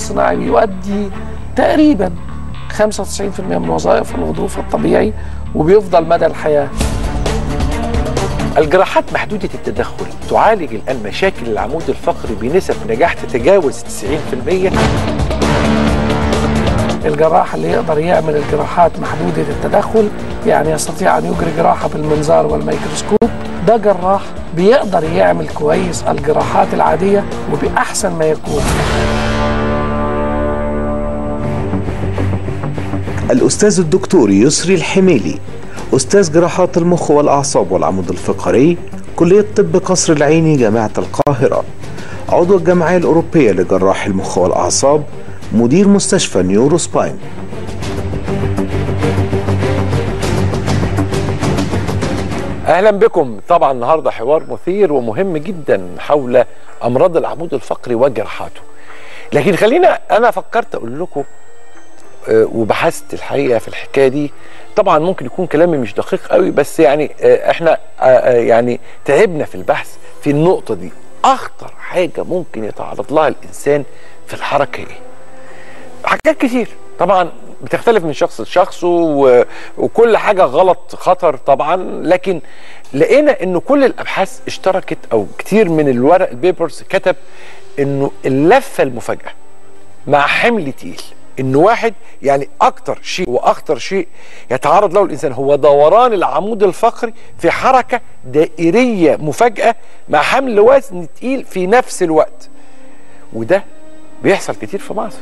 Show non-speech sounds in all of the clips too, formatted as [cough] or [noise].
الصناعي بيؤدي تقريبا 95% من وظائف الغضروف الطبيعي وبيفضل مدى الحياة. الجراحات محدودة التدخل تعالج الآن مشاكل العمود الفقري بنسب نجاح تتجاوز 90% الجراح اللي يقدر يعمل الجراحات محدودة التدخل يعني يستطيع أن يجري جراحة بالمنظار والميكروسكوب. ده جراح بيقدر يعمل كويس الجراحات العادية وبأحسن ما يكون. الأستاذ الدكتور يسري الحميلي أستاذ جراحات المخ والأعصاب والعمود الفقري كلية طب قصر العيني جامعة القاهرة. عضو الجمعية الأوروبية لجراح المخ والأعصاب مدير مستشفى نيورو سباين. أهلا بكم. طبعا النهارده حوار مثير ومهم جدا حول أمراض العمود الفقري وجراحاته. لكن خلينا أنا فكرت أقول لكم وبحثت الحقيقة في الحكاية دي. طبعا ممكن يكون كلامي مش دقيق قوي بس يعني آه، إحنا آه، آه، يعني تعبنا في البحث في النقطة دي. أخطر حاجة ممكن يتعرض لها الإنسان في الحركة إيه؟ حاجات كتير. طبعا بتختلف من شخص لشخص. وكل حاجة غلط خطر طبعا. لكن لقينا انه كل الأبحاث اشتركت أو كتير من الورق البيبرز كتب إنه اللفة المفاجأة مع حمل تقيل. إن واحد يعني أكتر شيء وأخطر شيء يتعرض له الإنسان هو دوران العمود الفقري في حركة دائرية مفاجأة مع حمل وزن تقيل في نفس الوقت. وده بيحصل كتير في مصر.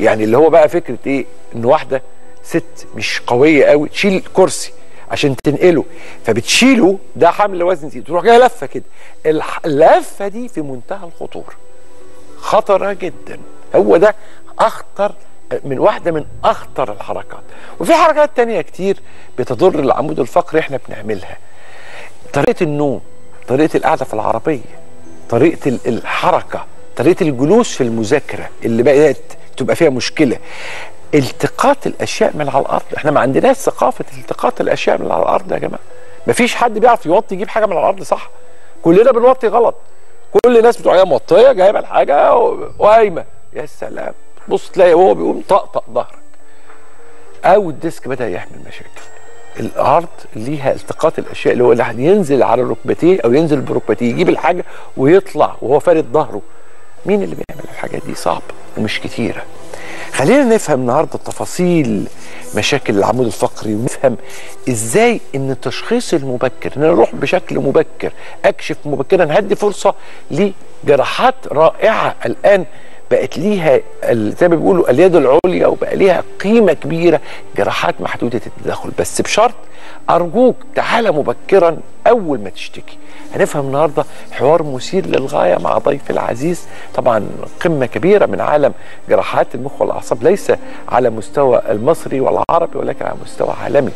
يعني اللي هو بقى فكرة إيه؟ إن واحدة ست مش قوية قوي تشيل كرسي عشان تنقله. فبتشيله ده حمل وزن تقيل. تروح جاية لفة كده. اللفة دي في منتهى الخطوره خطرة جدا. هو ده أخطر من واحدة من أخطر الحركات. وفي حركات تانية كتير بتضر العمود الفقري إحنا بنعملها. طريقة النوم طريقة القعدة في العربية طريقة ال- الحركة طريقة الجلوس في المذاكرة اللي بقت تبقى فيها مشكلة. التقاط الأشياء من على الأرض. إحنا ما عندناش ثقافة التقاط الأشياء من على الأرض يا جماعة. مفيش حد بيعرف يوطي يجيب حاجة من على الأرض صح؟ كلنا بنوطي غلط. كل الناس بتوع جاية موطية جايبة الحاجة و- وقايمة. يا سلام. بص تلاقي وهو بيقوم طقطق ظهرك. أو الديسك بدأ يحمل مشاكل. الأرض ليها التقاط الأشياء اللي هو الواحد ينزل على ركبتيه أو ينزل بركبتيه يجيب الحاجة ويطلع وهو فارد ظهره. مين اللي بيعمل الحاجات دي؟ صعب ومش كتيرة. خلينا نفهم النهارده تفاصيل مشاكل العمود الفقري ونفهم إزاي إن التشخيص المبكر إن أنا أروح بشكل مبكر أكشف مبكرا هدي فرصة لجراحات رائعة الآن بقت ليها زي ما بيقولوا اليد العليا وبقى ليها قيمة كبيرة جراحات محدودة التدخل. بس بشرط أرجوك تعالى مبكرا أول ما تشتكي. هنفهم النهارده حوار مثير للغاية مع ضيف العزيز. طبعا قمة كبيرة من عالم جراحات المخ والأعصاب ليس على مستوى المصري والعربي ولكن على مستوى عالمي.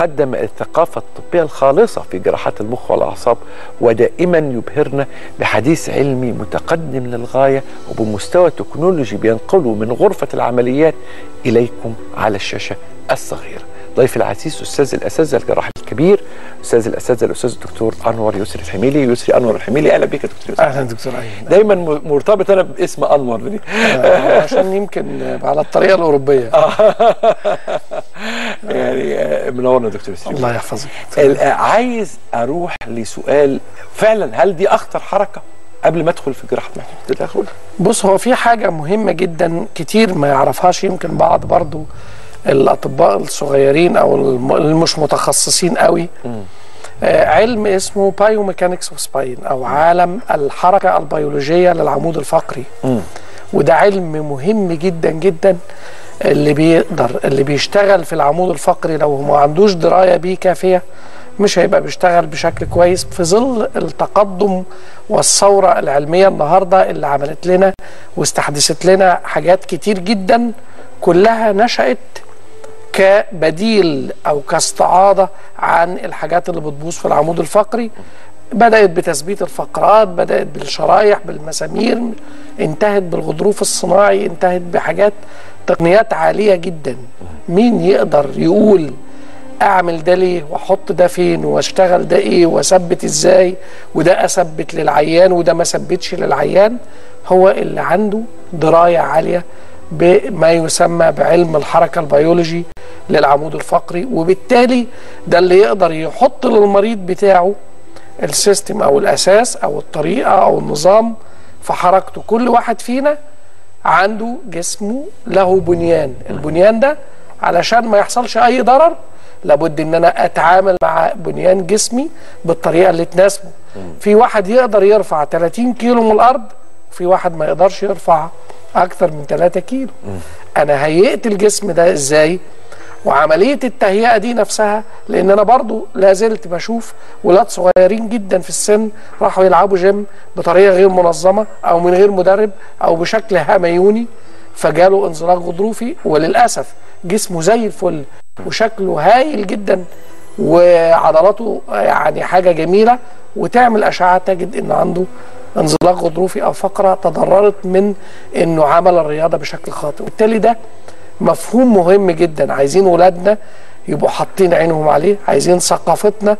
قدم الثقافة الطبية الخالصة في جراحات المخ والأعصاب ودائما يبهرنا بحديث علمي متقدم للغاية وبمستوى تكنولوجي بينقله من غرفة العمليات إليكم على الشاشة الصغيرة. ضيف العزيز أستاذ الأساتذة الجراح الكبير أستاذ الأساتذة الأستاذ الدكتور أنور يسري الحميلي. يسري أنور الحميلي. أهلا بك يا دكتور يسري. أهلا دكتور. أيمن دايما م- مرتبط أنا باسم أنور دي. آه، عشان يمكن على الطريقة الأوروبية. [laughs] يعني آه، منورنا دكتور يسري. الله يحفظك. ال- عايز أروح لسؤال. فعلا هل دي أخطر حركة قبل ما أدخل في جراحة التدخل بص هو في حاجة مهمة جدا كتير ما يعرفهاش يمكن بعض برضو الأطباء الصغيرين أو الم- المش متخصصين قوي. آه علم اسمه biomechanics of spine أو عالم الحركة البيولوجية للعمود الفقري. وده علم مهم جدا جدا اللي بيقدر اللي بيشتغل في العمود الفقري. لو ما عندوش دراية بيه كافية مش هيبقى بيشتغل بشكل كويس. في ظل التقدم والثورة العلمية النهاردة اللي عملت لنا واستحدثت لنا حاجات كتير جدا كلها نشأت كبديل أو كاستعاضة عن الحاجات اللي بتبوظ في العمود الفقري. بدأت بتثبيت الفقرات بدأت بالشرايح بالمسامير انتهت بالغضروف الصناعي انتهت بحاجات تقنيات عالية جدا. مين يقدر يقول أعمل ده ليه؟ وأحط ده فين؟ وأشتغل ده إيه؟ وأثبت إزاي؟ وده أثبت للعيان وده ما ثبتش للعيان. هو اللي عنده دراية عالية بما يسمى بعلم الحركة البيولوجي. للعمود الفقري وبالتالي ده اللي يقدر يحط للمريض بتاعه ال system أو الأساس أو الطريقة أو النظام في حركته. كل واحد فينا عنده جسمه له بنيان. البنيان ده علشان ما يحصلش أي ضرر لابد إن أنا أتعامل مع بنيان جسمي بالطريقة اللي تناسبه. في واحد يقدر يرفع 30 كيلو من الأرض وفي واحد ما يقدرش يرفع أكتر من 3 كيلو. أنا هيئت الجسم ده إزاي؟ وعملية التهيئة دي نفسها لأن أنا برضو لا زلت بشوف ولاد صغيرين جدا في السن راحوا يلعبوا جيم بطريقة غير منظمة أو من غير مدرب أو بشكل هميوني فجاله انزلاق غضروفي وللأسف جسمه زي الفل وشكله هايل جدا وعضلاته يعني حاجة جميلة وتعمل أشعة تجد إن عنده انزلاق غضروفي أو فقرة تضررت من إنه عمل الرياضة بشكل خاطئ. وبالتالي ده مفهوم مهم جدا. عايزين ولادنا يبقوا حاطين عينهم عليه عايزين ثقافتنا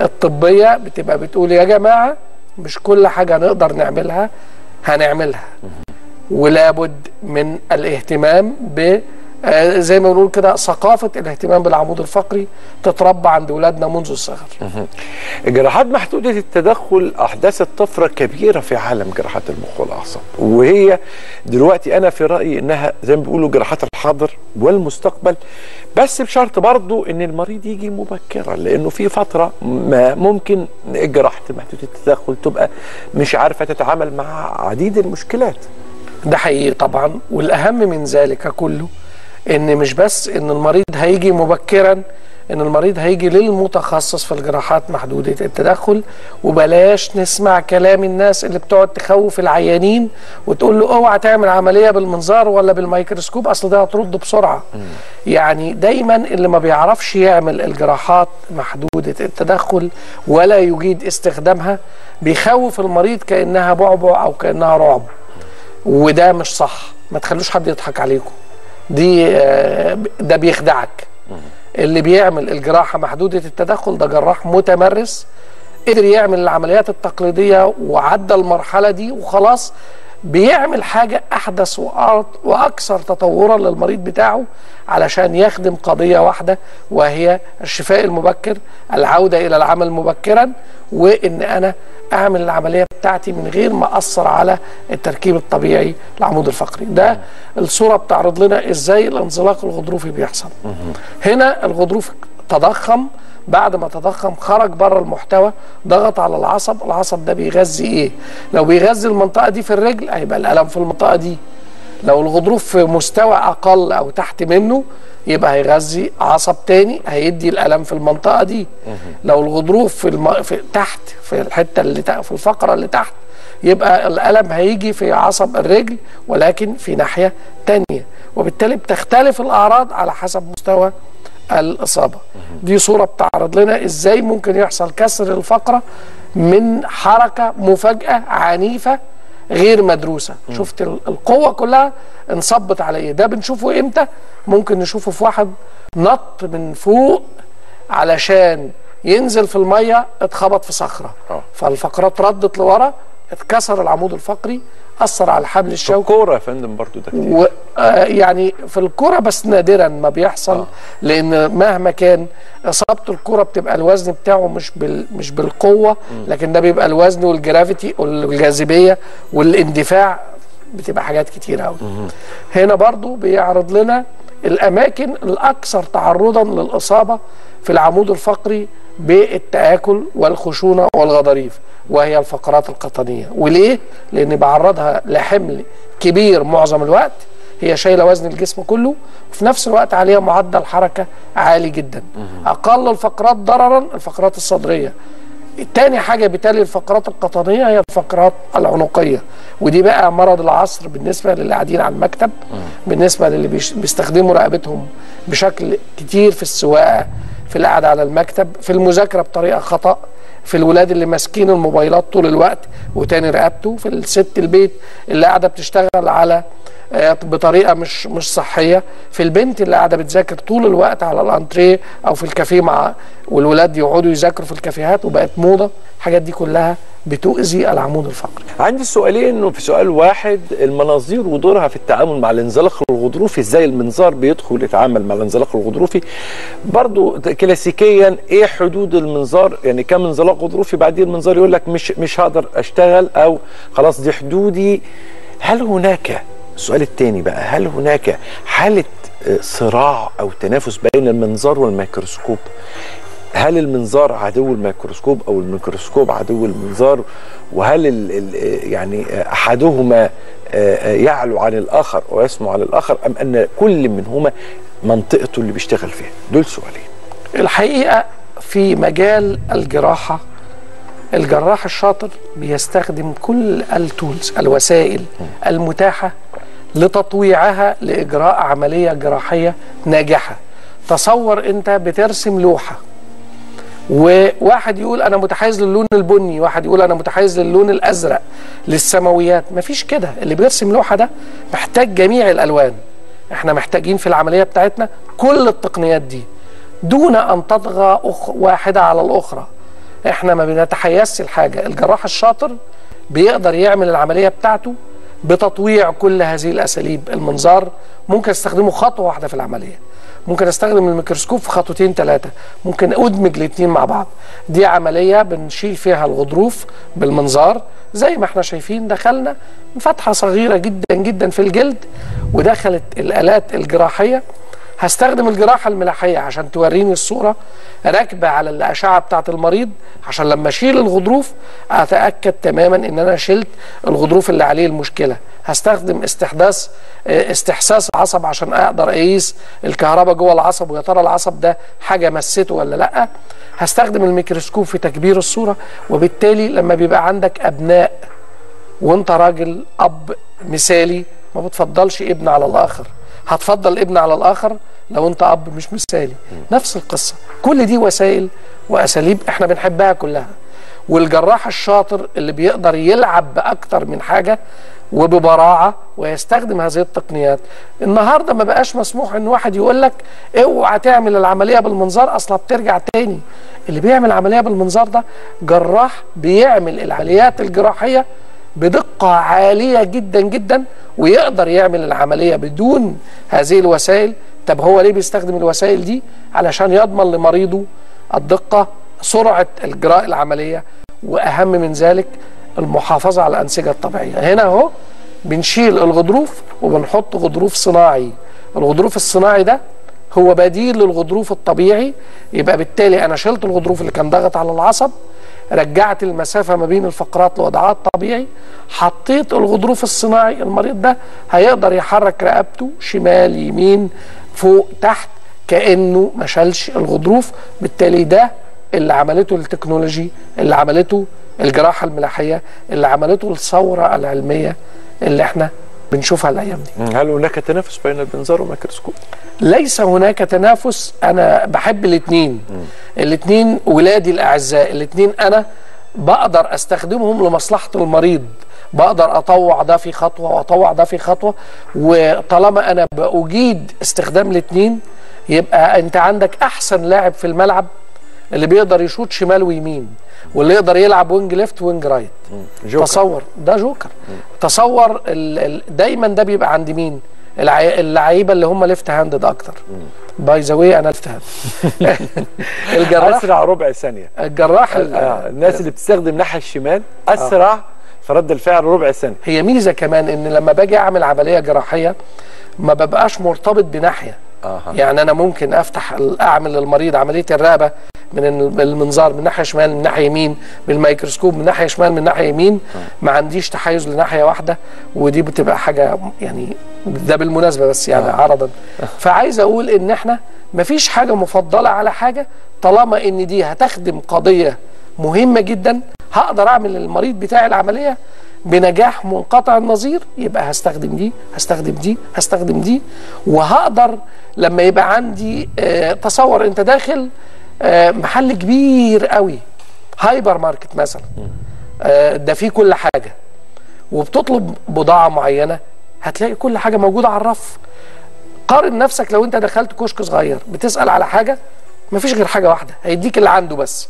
الطبية بتبقى بتقول يا جماعة مش كل حاجة نقدر نعملها هنعملها. ولابد من الاهتمام ب زي ما بنقول كده ثقافة الاهتمام بالعمود الفقري تتربى عند ولادنا منذ الصغر. جراحات محدودة التدخل أحدثت طفرة كبيرة في عالم جراحات المخ والأعصاب. وهي دلوقتي أنا في رأيي إنها زي ما بيقولوا جراحات الحاضر والمستقبل بس بشرط برضو إن المريض يجي مبكرا لأنه في فترة ما ممكن جراحة محدودة التدخل تبقى مش عارفة تتعامل مع عديد المشكلات. ده حقيقي طبعا والأهم من ذلك كله إن مش بس إن المريض هيجي مبكرا إن المريض هيجي للمتخصص في الجراحات محدودة التدخل وبلاش نسمع كلام الناس اللي بتقعد تخوف العيانين وتقول له أوعى تعمل عملية بالمنظار ولا بالميكروسكوب أصل ده هترد بسرعة. يعني دايما اللي ما بيعرفش يعمل الجراحات محدودة التدخل ولا يجيد استخدامها بيخوف المريض كأنها بعبع أو كأنها رعب. وده مش صح. ما تخلوش حد يضحك عليكم. دي آه، ده بيخدعك. اللي بيعمل الجراحة محدودة التدخل ده جراح متمرس قدر يعمل العمليات التقليدية وعدى المرحلة دي وخلاص بيعمل حاجة أحدث وأر- وأكثر تطورا للمريض بتاعه علشان يخدم قضية واحدة وهي الشفاء المبكر العودة إلى العمل مبكرا وإن أنا أعمل العملية بتاعتي من غير ما أثر على التركيب الطبيعي العمود الفقري ده الصورة بتعرض لنا إزاي الانزلاق الغضروفي بيحصل. هنا الغضروف تضخم بعد ما تضخم خرج بره المحتوى ضغط على العصب العصب ده بيغذي إيه؟ لو بيغذي المنطقة دي في الرجل هيبقى الألم في المنطقة دي. لو الغضروف في مستوى أقل أو تحت منه يبقى هيغذي عصب تاني هيدي الألم في المنطقة دي. لو الغضروف في, الم... في تحت في الحتة اللي تحت في الفقرة اللي تحت يبقى الألم هيجي في عصب الرجل ولكن في ناحية تانية. وبالتالي بتختلف الأعراض على حسب مستوى الإصابة. دي صورة بتعرض لنا إزاي ممكن يحصل كسر الفقرة من حركة مفاجأة عنيفة غير مدروسة. شفت ال- القوة كلها انصبت على إيه ده بنشوفه إمتى؟ ممكن نشوفه في واحد نط من فوق علشان ينزل في المية اتخبط في صخرة. آه. فالفقرات ردت لورا اتكسر العمود الفقري أثر على الحبل الشوكي. الكورة يا فندم برضو ده كتير. و آه، يعني في الكرة بس نادرا ما بيحصل آه. لأن مهما كان إصابة الكرة بتبقى الوزن بتاعه مش بال مش بالقوة لكن ده بيبقى الوزن والجرافيتي والجاذبية والاندفاع بتبقى حاجات كتير قوي هنا برضو بيعرض لنا الأماكن الأكثر تعرضا للإصابة في العمود الفقري بالتآكل والخشونة والغضاريف وهي الفقرات القطنية. وليه؟ لأن بعرضها لحمل كبير معظم الوقت هي شايلة وزن الجسم كله وفي نفس الوقت عليها معدل حركة عالي جدا. أقل الفقرات ضررا الفقرات الصدرية. تاني حاجة بالتالي الفقرات القطنية هي الفقرات العنقية. ودي بقى مرض العصر بالنسبة للي قاعدين على المكتب بالنسبة للي بيستخدموا رقبتهم بشكل كتير في السواقة. في القعدة على المكتب في المذاكرة بطريقة خطأ في الولاد اللي ماسكين الموبايلات طول الوقت وتاني رقبته في الست البيت اللي قاعدة بتشتغل على بطريقة مش مش صحية. في البنت اللي قاعدة بتذاكر طول الوقت على الانتريه أو في الكافيه مع والولاد يقعدوا يذاكروا في الكافيهات وبقت موضة الحاجات دي كلها بتؤذي العمود الفقري. عندي سؤالين إنه في سؤال واحد المناظير ودورها في التعامل مع الانزلاق الغضروفي إزاي المنظار بيدخل يتعامل مع الانزلاق الغضروفي؟ برضو كلاسيكيا إيه حدود المنظار؟ يعني كم انزلاق غضروفي؟ بعدين المنظار يقول لك مش مش هقدر أشتغل أو خلاص دي حدودي. هل هناك السؤال الثاني بقى هل هناك حالة آه، صراع أو تنافس بين المنظار والميكروسكوب؟ هل المنظار عدو الميكروسكوب أو الميكروسكوب عدو المنظار؟ وهل ال ال يعني آه، أحدهما آه، آه، يعلو عن الآخر ويسمو عن الآخر أم أن كل منهما منطقته اللي بيشتغل فيها؟ دول سؤالين. الحقيقة في مجال الجراحة الجراح الشاطر بيستخدم كل التولز الوسائل المتاحة لتطويعها لإجراء عملية جراحية ناجحة. تصور أنت بترسم لوحة وواحد يقول أنا متحيز للون البني واحد يقول أنا متحيز للون الأزرق للسماويات. مفيش كده. اللي بيرسم لوحة ده محتاج جميع الألوان. إحنا محتاجين في العملية بتاعتنا كل التقنيات دي. دون أن تطغى أخ واحدة على الأخرى. إحنا ما بنتحيزش الحاجة الجراح الشاطر بيقدر يعمل العملية بتاعته بتطويع كل هذه الأساليب. المنظار ممكن أستخدمه خطوة واحدة في العملية. ممكن أستخدم الميكروسكوب في خطوتين ثلاثة ممكن أدمج الاثنين مع بعض. دي عملية بنشيل فيها الغضروف بالمنظار. زي ما إحنا شايفين دخلنا فتحة صغيرة جدا جدا في الجلد ودخلت الآلات الجراحية. هستخدم الجراحة الملاحيه عشان توريني الصورة راكبة على الأشعة بتاعة المريض عشان لما أشيل الغضروف أتأكد تماما إن أنا شلت الغضروف اللي عليه المشكلة. هستخدم استحداث استحساس عصب عشان أقدر أقيس الكهرباء جوه العصب ويا ترى العصب ده حاجة مسته ولا لأ. هستخدم الميكروسكوب في تكبير الصورة وبالتالي لما بيبقى عندك أبناء وأنت راجل أب مثالي ما بتفضلش ابن على الآخر. هتفضل ابن على الآخر لو انت أب مش مثالي. نفس القصة. كل دي وسائل وأساليب إحنا بنحبها كلها. والجراح الشاطر اللي بيقدر يلعب بأكتر من حاجة وببراعة ويستخدم هذه التقنيات. النهارده ما بقاش مسموح إن واحد يقول لك اوعى تعمل العملية بالمنظار أصلا بترجع تاني. اللي بيعمل عملية بالمنظار ده جراح بيعمل العمليات الجراحية بدقة عالية جدا جدا ويقدر يعمل العملية بدون هذه الوسائل. طب هو ليه بيستخدم الوسائل دي؟ علشان يضمن لمريضه الدقة سرعة إجراء العملية وأهم من ذلك المحافظة على الأنسجة الطبيعية. هنا أهو بنشيل الغضروف وبنحط غضروف صناعي. الغضروف الصناعي ده هو بديل للغضروف الطبيعي. يبقى بالتالي أنا شلت الغضروف اللي كان ضاغط على العصب رجعت المسافة ما بين الفقرات لوضعها الطبيعي حطيت الغضروف الصناعي المريض ده هيقدر يحرك رقبته شمال يمين فوق تحت كأنه ما شالش الغضروف. بالتالي ده اللي عملته التكنولوجي اللي عملته الجراحة الملاحية اللي عملته الثورة العلمية اللي إحنا بنشوفها الأيام دي. هل هناك تنافس بين المنظار والميكروسكوب؟ ليس هناك تنافس. أنا بحب الاثنين الاثنين ولادي الأعزاء. الاثنين أنا بقدر أستخدمهم لمصلحة المريض. بقدر أطوع ده في خطوة وأطوع ده في خطوة. وطالما أنا بأجيد استخدام الاثنين يبقى أنت عندك أحسن لاعب في الملعب اللي بيقدر يشوط شمال ويمين واللي يقدر يلعب wing left wing right joker. تصور ده جوكر. تصور ال ال دايما ده بيبقى عند مين؟ اللعيبة اللي هم left handed أكتر. by the way أنا left hand [laughs] الجراح أسرع ربع ثانية. الجراح ال- آه. الناس اللي بتستخدم الناحيه الشمال أسرع في رد الفعل ربع ثانية. هي ميزة كمان إن لما باجي أعمل عملية جراحية ما ببقاش مرتبط بناحية. أها. يعني أنا ممكن أفتح أعمل للمريض عملية الرقبة من ال- المنظار من ناحية شمال من ناحية يمين بالميكروسكوب من ناحية شمال من ناحية يمين. ما عنديش تحيز لناحية واحدة ودي بتبقى حاجة يعني ده بالمناسبة بس يعني عرضا. فعايز أقول إن إحنا مفيش حاجة مفضلة على حاجة طالما إن دي هتخدم قضية مهمة جدا هقدر أعمل للمريض بتاعي العملية بنجاح منقطع النظير يبقى هستخدم دي هستخدم دي هستخدم دي. وهقدر لما يبقى عندي آه تصور أنت داخل آه محل كبير قوي. hyper market مثلا. آه ده فيه كل حاجة. وبتطلب بضاعة معينة هتلاقي كل حاجة موجودة على الرف. قارن نفسك لو انت دخلت كشك صغير بتسأل على حاجة مفيش غير حاجة واحدة هيديك اللي عنده بس.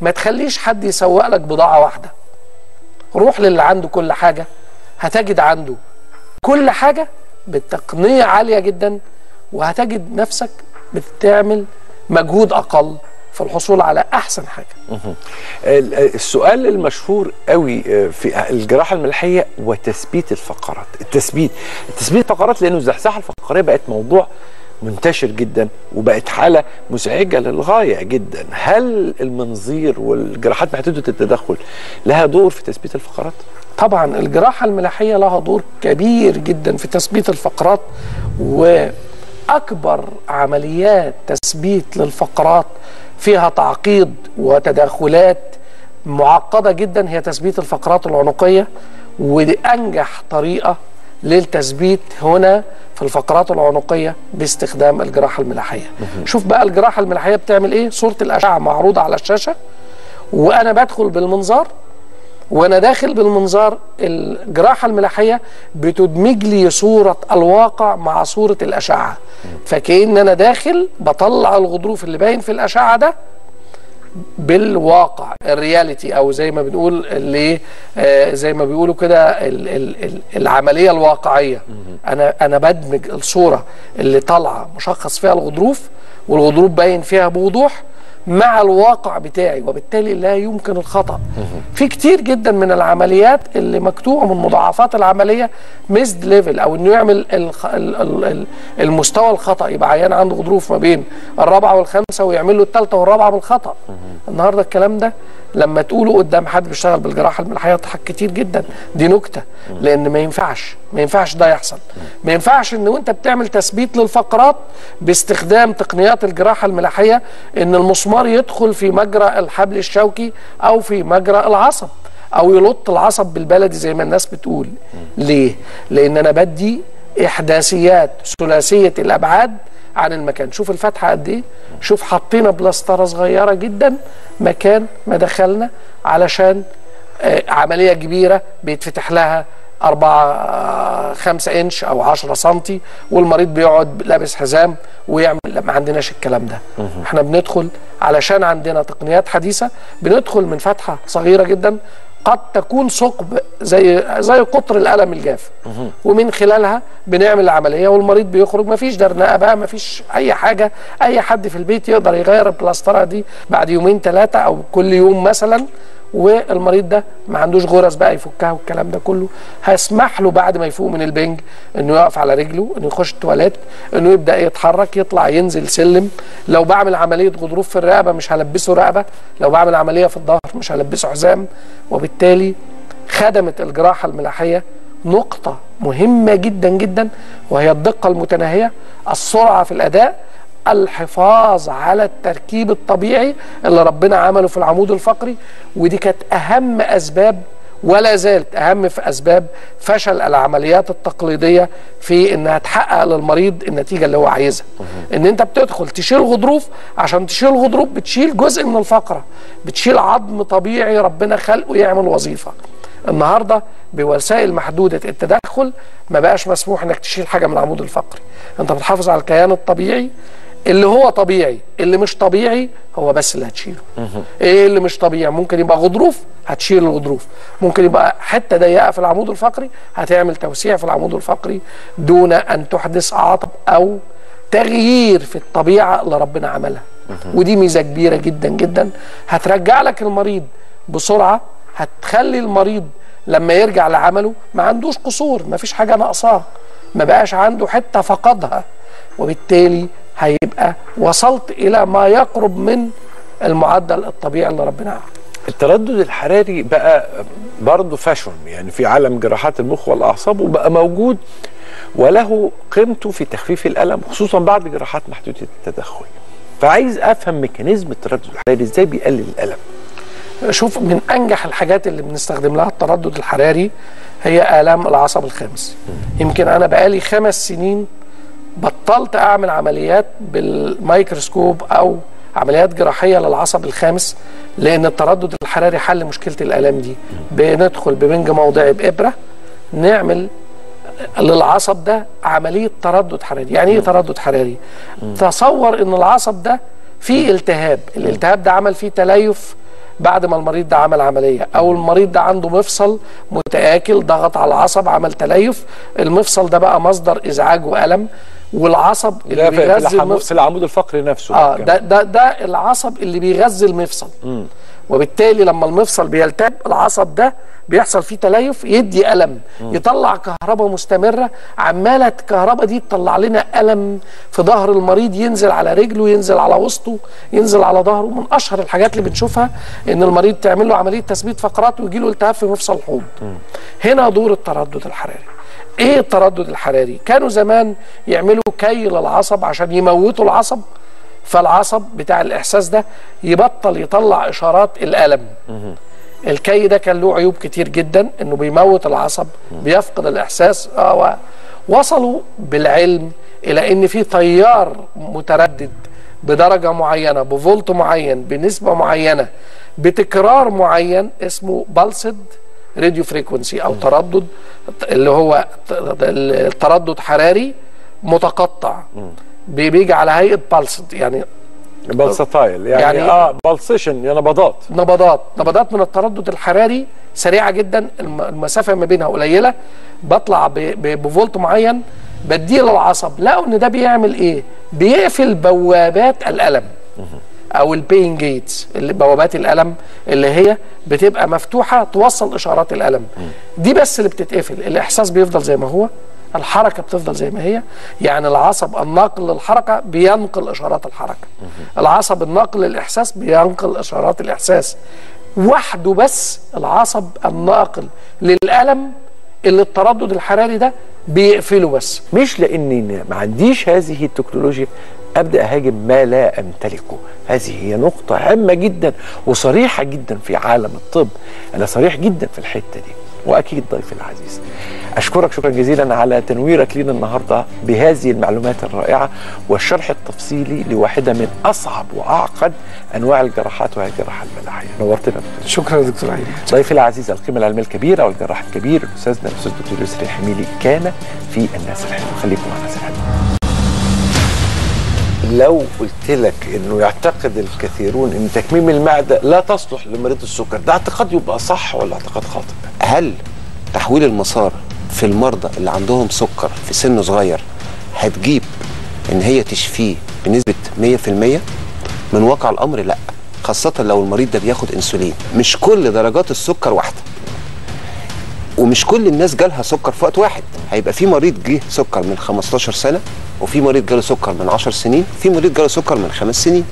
ما تخليش حد يسوق لك بضاعة واحدة. روح للي عنده كل حاجة هتجد عنده كل حاجة بتقنية عالية جدا وهتجد نفسك بتعمل مجهود أقل في الحصول على أحسن حاجة. ال- السؤال المشهور قوي آه، في الجراحة الملحية وتثبيت الفقرات. التثبيت تثبيت الفقرات لأنه الزحزحة الفقرية بقت موضوع منتشر جدا وبقت حالة مزعجة للغاية جدا. هل المنظير والجراحات محدودة التدخل لها دور في تثبيت الفقرات؟ طبعا الجراحة الملاحية لها دور كبير جدا في تثبيت الفقرات وأكبر عمليات تثبيت للفقرات فيها تعقيد وتداخلات معقدة جدا هي تثبيت الفقرات العنقية ودي أنجح طريقة للتثبيت هنا في الفقرات العنقية باستخدام الجراحة الملاحية. شوف بقى الجراحة الملاحية بتعمل إيه؟ صورة الأشعة معروضة على الشاشة وأنا بدخل بالمنظار وأنا داخل بالمنظار الجراحة الملاحية بتدمج لي صورة الواقع مع صورة الأشعة. فكأن أنا داخل بطلع الغضروف اللي باين في الأشعة ده بالواقع الرياليتي أو زي ما بنقول اللي آه زي ما بيقولوا كده ال- ال- ال- العملية الواقعية. أنا أنا بدمج الصورة اللي طالعة مشخص فيها الغضروف والغضروف باين فيها بوضوح مع الواقع بتاعي وبالتالي لا يمكن الخطأ. في كتير جدا من العمليات اللي مكتوبة من مضاعفات العملية ميزد ليفل أو إنه يعمل الخ... المستوى الخطأ يبقى عيان عنده غضروف ما بين الرابعة والخامسة ويعمل له الثالثه والرابعة بالخطأ. النهارده الكلام ده لما تقوله قدام حد بيشتغل بالجراحة الملحيه يضحك كتير جدا. دي نكتة لأن ما ينفعش ما ينفعش ده يحصل. ما ينفعش إن وأنت بتعمل تثبيت للفقرات باستخدام تقنيات الجراحة الملاحيه إن المسمار يدخل في مجرى الحبل الشوكي أو في مجرى العصب أو يلط العصب بالبلدي زي ما الناس بتقول. ليه؟ لأن أنا بدي إحداثيات ثلاثية الأبعاد عن المكان. شوف الفتحة قد إيه. شوف حطينا بلاسترة صغيرة جدا مكان ما دخلنا علشان آه، عملية كبيرة بيتفتح لها أربعة آه، خمسة إنش أو عشرة سنتي والمريض بيقعد لابس حزام ويعمل لا ما عندناش الكلام ده. إحنا بندخل علشان عندنا تقنيات حديثة بندخل من فتحة صغيرة جدا قد تكون ثقب زي زي قطر القلم الجاف. ومن خلالها بنعمل العملية والمريض بيخرج مفيش درنقه بقى مفيش أي حاجة. أي حد في البيت يقدر يغير البلاسترة دي بعد يومين ثلاثة أو كل يوم مثلا. والمريض ده ما عندوش غرز بقى يفكها والكلام ده كله. هيسمح له بعد ما يفوق من البنج إنه يقف على رجله إنه يخش التواليت إنه يبدأ يتحرك يطلع ينزل سلم. لو بعمل عملية غضروف في الرقبة مش هلبسه رقبة لو بعمل عملية في الظهر مش هلبسه حزام وبالتالي خدمت الجراحة الملاحية نقطة مهمة جدا جدا وهي الدقة المتناهية السرعة في الأداء الحفاظ على التركيب الطبيعي اللي ربنا عمله في العمود الفقري ودي كانت أهم أسباب ولا زالت أهم في أسباب فشل العمليات التقليدية في إنها تحقق للمريض النتيجة اللي هو عايزها. إن أنت بتدخل تشيل غضروف عشان تشيل غضروف بتشيل جزء من الفقرة بتشيل عظم طبيعي ربنا خلقه يعمل وظيفة. النهارده بوسائل محدودة التدخل ما بقاش مسموح إنك تشيل حاجة من العمود الفقري. أنت بتحافظ على الكيان الطبيعي اللي هو طبيعي اللي مش طبيعي هو بس اللي هتشيله. إيه اللي مش طبيعي؟ ممكن يبقى غضروف هتشيل الغضروف. ممكن يبقى حتة ضيقة في العمود الفقري هتعمل توسيع في العمود الفقري دون أن تحدث عطب أو تغيير في الطبيعة اللي ربنا عملها. ودي ميزة كبيرة جدا جدا. هترجع لك المريض بسرعة هتخلي المريض لما يرجع لعمله ما عندوش قصور ما فيش حاجة ناقصاه ما بقاش عنده حتة فقدها. وبالتالي هيبقى وصلت إلى ما يقرب من المعدل الطبيعي اللي ربنا عمله. التردد الحراري بقى برضه fashion يعني في عالم جراحات المخ والأعصاب وبقى موجود وله قيمته في تخفيف الألم خصوصا بعد جراحات محدودة التدخل. فعايز أفهم mechanism التردد الحراري إزاي بيقلل الألم؟ شوف من أنجح الحاجات اللي بنستخدم لها التردد الحراري هي آلام العصب الخامس. يمكن أنا بقالي خمس سنين بطلت أعمل عمليات بالميكروسكوب أو عمليات جراحية للعصب الخامس لأن التردد الحراري حل مشكلة الألام دي. بندخل ببنج موضعي بإبرة نعمل للعصب ده عملية تردد حراري. يعني إيه تردد حراري؟ تصور إن العصب ده فيه التهاب. الالتهاب ده عمل فيه تليف بعد ما المريض ده عمل عملية. أو المريض ده عنده مفصل متآكل ضغط على العصب عمل تليف. المفصل ده بقى مصدر إزعاج وألم. والعصب اللي بيغذي المفصل. في العمود الفقري نفسه. آه. ده ده ده العصب اللي بيغذي المفصل. وبالتالي لما المفصل بيلتهب العصب ده بيحصل فيه تليف يدي ألم يطلع كهرباء مستمرة عمالة الكهرباء دي تطلع لنا ألم في ظهر المريض ينزل على رجله ينزل على وسطه ينزل على ظهره. من أشهر الحاجات اللي بنشوفها إن المريض تعمل له عملية تثبيت فقرات ويجي له التهاب في مفصل الحوض. هنا دور التردد الحراري. إيه التردد الحراري كانوا زمان يعملوا كي للعصب عشان يموتوا العصب فالعصب بتاع الإحساس ده يبطل يطلع إشارات الألم. الكي ده كان له عيوب كتير جدا إنه بيموت العصب بيفقد الإحساس. آه وصلوا بالعلم إلى إن في تيار متردد بدرجة معينة بفولت معين بنسبة معينة بتكرار معين اسمه pulsed radio frequency أو تردد اللي هو ت- التردد حراري متقطع. بي- بيجي على هيئة pulsed يعني pulsatile يعني, يعني- آه pulsation يعني نبضات. نبضات. نبضات من التردد الحراري سريعة جدا الم- المسافة ما بينها قليلة. بطلع بفولت معين بديه للعصب. لقوا إن ده بيعمل إيه؟ بيقفل بوابات الألم. أو البين جيتس اللي بوابات الألم اللي هي بتبقى مفتوحة توصل إشارات الألم. دي بس اللي بتتقفل الإحساس بيفضل زي ما هو الحركة بتفضل زي ما هي. يعني العصب الناقل للحركة بينقل إشارات الحركة. العصب الناقل للإحساس بينقل إشارات الإحساس. وحده بس العصب الناقل للألم اللي التردد الحراري ده بيقفله بس. مش لأني ما عنديش هذه التكنولوجيا أبدأ أهاجم ما لا أمتلكه. هذه هي نقطة هامة جدا وصريحة جدا في عالم الطب. أنا صريح جدا في الحتة دي وأكيد ضيفي العزيز. أشكرك شكرا جزيلا على تنويرك لنا النهارده بهذه المعلومات الرائعة والشرح التفصيلي لواحدة من أصعب وأعقد أنواع الجراحات وهي الجراحة الملاحية. نورتنا. دكتور. شكرا يا دكتور عيد ضيفي العزيز القيمة العلمية الكبيرة والجراح الكبير الأستاذنا الأستاذ الدكتور يسري الحميلي كان في الناس الحلوة. خليكم مع الناس الحلوة. لو قلت لك إنه يعتقد الكثيرون إن تكميم المعدة لا تصلح لمريض السكر ده اعتقاد يبقى صح ولا اعتقاد خاطئ؟ هل تحويل المسار في المرضى اللي عندهم سكر في سن صغير هتجيب إن هي تشفيه بنسبة 100% من واقع الأمر لأ خاصة لو المريض ده بياخد إنسولين. مش كل درجات السكر واحدة. ومش كل الناس جالها سكر في وقت واحد. هيبقى في مريض جه سكر من 15 سنة وفي مريض جاله سكر من 10 سنين في مريض جاله سكر من خمس سنين.